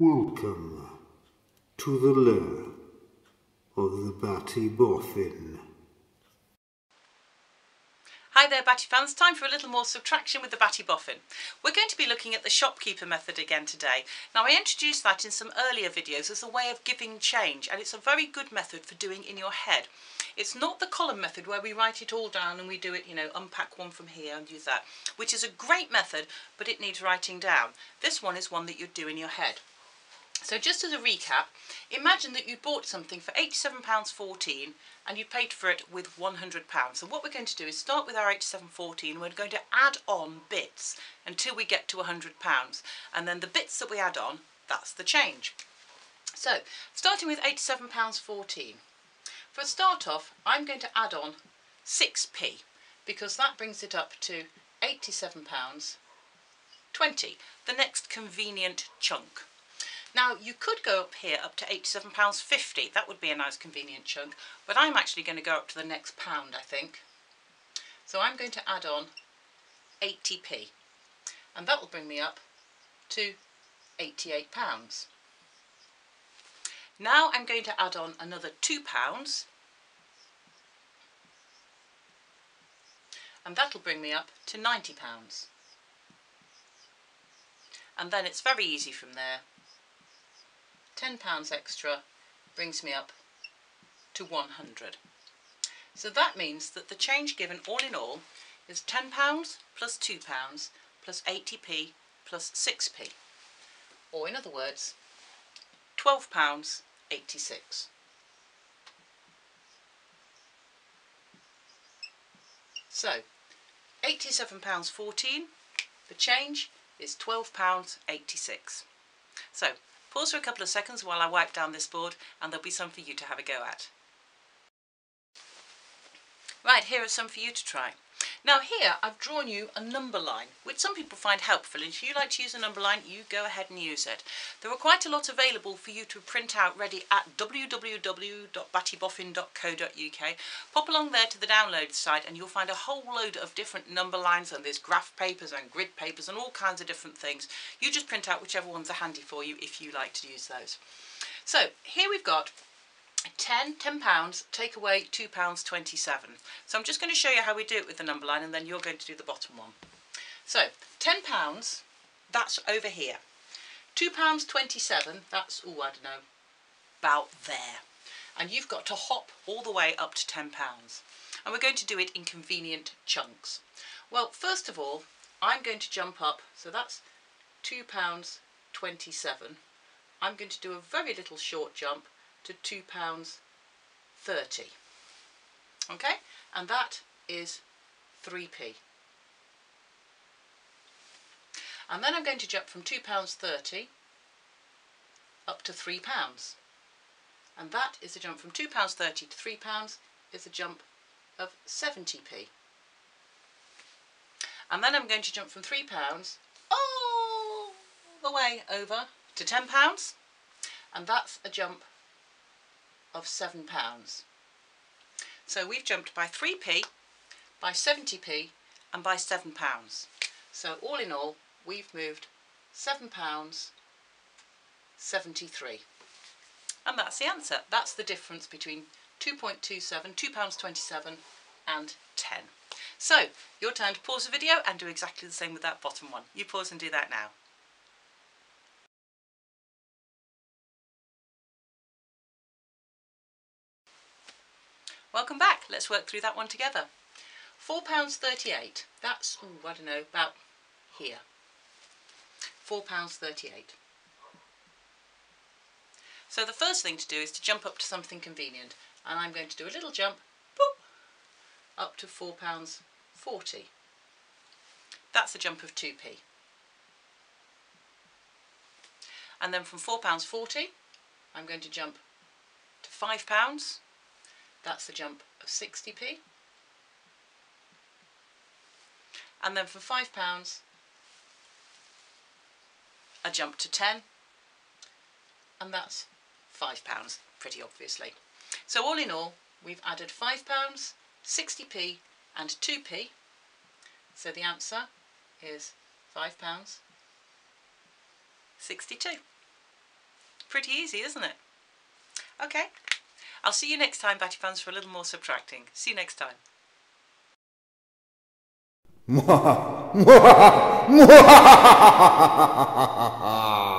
Welcome to the lair of the Batty Boffin. Hi there Batty fans, time for a little more subtraction with the Batty Boffin. We're going to be looking at the shopkeeper method again today. Now I introduced that in some earlier videos as a way of giving change and it's a very good method for doing in your head. It's not the column method where we write it all down and we do it, you know, unpack one from here and use that, which is a great method but it needs writing down. This one is one that you'd do in your head. So just as a recap, imagine that you bought something for £87.14 and you paid for it with £100. So what we're going to do is start with our £87.14 we're going to add on bits until we get to £100 and then the bits that we add on, that's the change. So starting with £87.14. For a start off, I'm going to add on 6p because that brings it up to £87.20, the next convenient chunk. Now you could go up here up to £87.50, that would be a nice convenient chunk, but I'm actually going to go up to the next pound I think. So I'm going to add on 80p and that will bring me up to £88. Now I'm going to add on another £2 and that'll bring me up to £90. And then it's very easy from there £10 extra brings me up to 100. So that means that the change given all in all is £10 plus £2 plus 80p plus 6p. Or in other words, £12.86. So, £87.14, the change is £12.86. So, Pause for a couple of seconds while I wipe down this board and there'll be some for you to have a go at. Right, here are some for you to try. Now here I've drawn you a number line, which some people find helpful. If you like to use a number line, you go ahead and use it. There are quite a lot available for you to print out ready at www.battyboffin.co.uk. Pop along there to the download site and you'll find a whole load of different number lines and there's graph papers and grid papers and all kinds of different things. You just print out whichever ones are handy for you if you like to use those. So here we've got 10, 10 pounds, take away 2 pounds 27. So I'm just going to show you how we do it with the number line and then you're going to do the bottom one. So 10 pounds, that's over here. 2 pounds 27, that's, oh I don't know, about there. And you've got to hop all the way up to 10 pounds. And we're going to do it in convenient chunks. Well, first of all, I'm going to jump up, so that's 2 pounds 27. I'm going to do a very little short jump to £2.30. Okay, and that is 3p. And then I'm going to jump from £2.30 up to £3. And that is a jump from £2.30 to £3 is a jump of 70p. And then I'm going to jump from £3 all the way over to £10 and that's a jump of £7. So we've jumped by 3p, by 70p and by £7. So all in all we've moved £7 73 and that's the answer. That's the difference between 2.27, £2.27 and 10. So, your turn to pause the video and do exactly the same with that bottom one. You pause and do that now. Welcome back. Let's work through that one together. £4.38. That's, ooh, I don't know, about here. £4.38. So the first thing to do is to jump up to something convenient. And I'm going to do a little jump, boop, up to £4.40. That's a jump of 2p. And then from £4.40, I'm going to jump to £5 that's the jump of 60p. And then for £5, a jump to 10, and that's £5, pretty obviously. So all in all, we've added £5, 60p and 2p. So the answer is £5, 62. Pretty easy, isn't it? Okay. I'll see you next time, Batty fans, for a little more subtracting. See you next time.